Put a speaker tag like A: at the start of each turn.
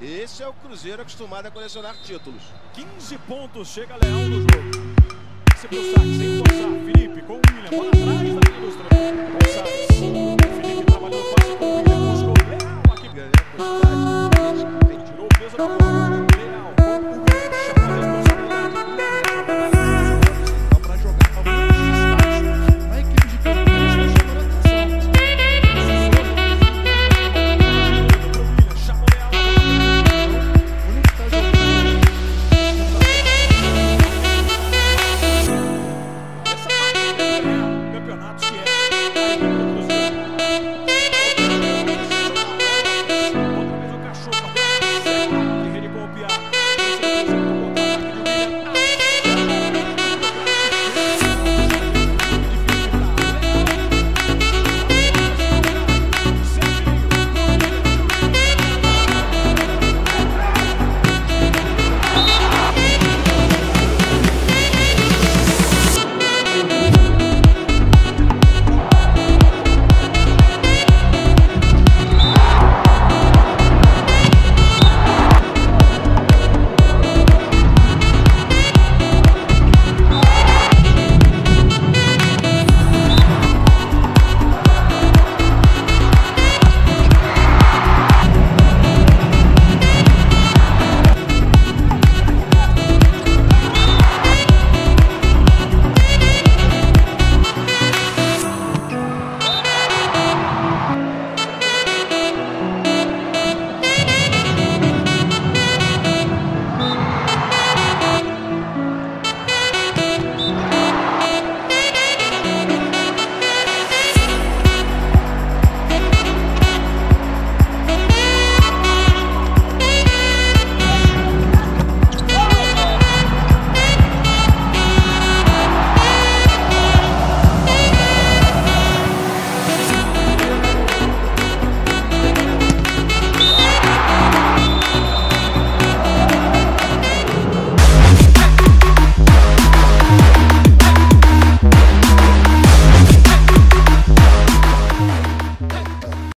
A: Esse é o Cruzeiro acostumado a colecionar títulos.
B: 15 pontos, chega Leão no jogo. Esse pro saque, sem forçar. Felipe com o William, bola atrás da linha dos três. Gonçalves. Felipe trabalhando o passe com o William, buscou o Leão aqui. Ganhou
A: a quantidade.
B: Tirou o peso da bola.